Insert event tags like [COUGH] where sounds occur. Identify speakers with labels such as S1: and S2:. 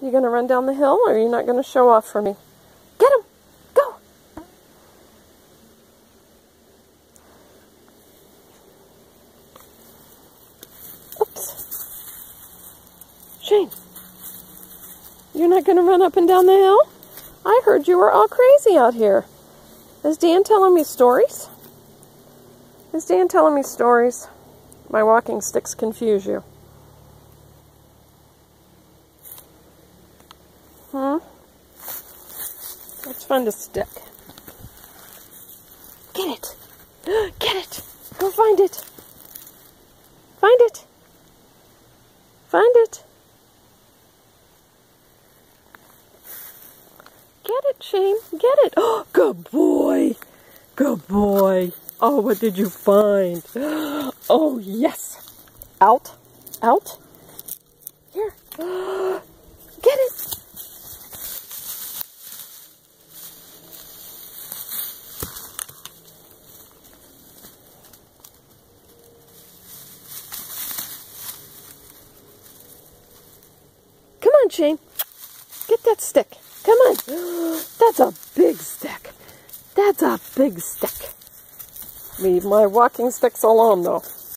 S1: You going to run down the hill or are you not going to show off for me? Get him! Go! Oops. Shane, you're not going to run up and down the hill? I heard you were all crazy out here. Is Dan telling me stories? Is Dan telling me stories? My walking sticks confuse you. Hmm? Let's find stick. Get it! [GASPS] Get it! Go find it! Find it! Find it! Get it, Shane. Get it. Oh, [GASPS] good boy. Good boy. Oh, what did you find? [GASPS] Oh, yes. Out. Out. Here. Get it. Come on, Shane. Get that stick. Come on. [GASPS] That's a big stick. That's a big stick. Leave my walking sticks alone, though.